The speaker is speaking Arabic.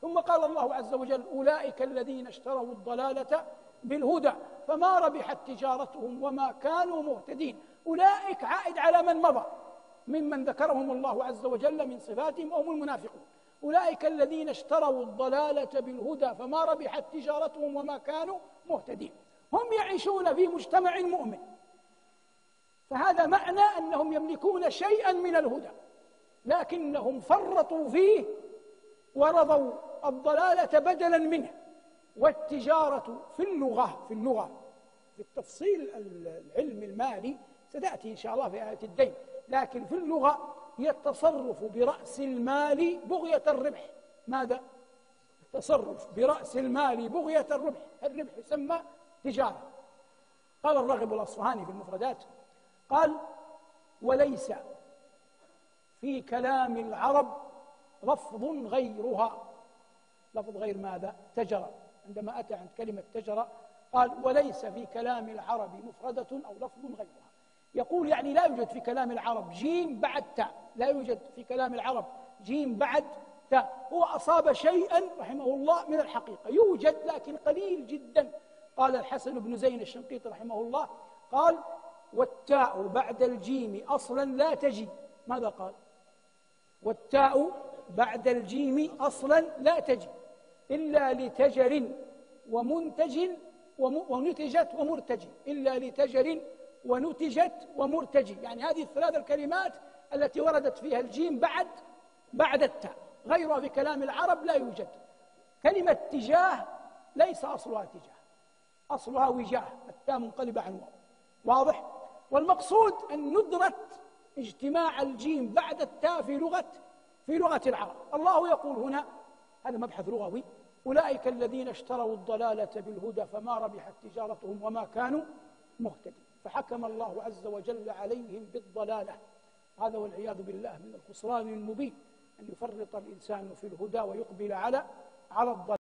ثم قال الله عز وجل أولئك الذين اشتروا الضلالة بالهدى فما ربحت تجارتهم وما كانوا مهتدين. أولئك عائد على من مضى؟ ممن ذكرهم الله عز وجل من صفاتهم هم المنافقون. أولئك الذين اشتروا الضلالة بالهدى فما ربحت تجارتهم وما كانوا مهتدين. هم يعيشون في مجتمع مؤمن. فهذا معنى أنهم يملكون شيئا من الهدى لكنهم فرطوا فيه ورضوا الضلالة بدلا منه. والتجارة في اللغة في اللغة في التفصيل العلم المالي ستأتي إن شاء الله في آية الدين. لكن في اللغة هي التصرف برأس المال بغية الربح. ماذا؟ التصرف برأس المال بغية الربح. الربح يسمى تجارة. قال الراغب الأصفهاني في المفردات قال وليس في كلام العرب لفظ غيرها. لفظ غير ماذا؟ تجرى. عندما أتى عند كلمة تجرى قال وليس في كلام العرب مفردة أو لفظ غيرها. يقول يعني لا يوجد في كلام العرب جيم بعد تاء. لا يوجد في كلام العرب جيم بعد تاء. هو أصاب شيئا رحمه الله من الحقيقة. يوجد لكن قليل جدا. قال الحسن بن زين الشنقيطي رحمه الله قال والتاء بعد الجيم أصلا لا تجي. ماذا قال؟ والتاء بعد الجيم أصلا لا تجي إلا لتجر ومنتج ونتجت ومرتج إلا لتجر ونتجت ومرتج. يعني هذه الثلاث الكلمات التي وردت فيها الجيم بعد بعد التاء. غيرها في كلام العرب لا يوجد. كلمة تجاه ليس أصلها تجاه أصلها وجاه. التاء منقلبة عن واو واضح؟ والمقصود أن ندرة اجتماع الجيم بعد التاء في لغة في لغة العرب. الله يقول هنا هذا مبحث لغوي أولئك الذين اشتروا الضلالة بالهدى فما ربحت تجارتهم وما كانوا مهتدين. فحكم الله عز وجل عليهم بالضلالة. هذا والعياذ بالله من الخسران المبين أن يفرط الإنسان في الهدى ويقبل على على الضلال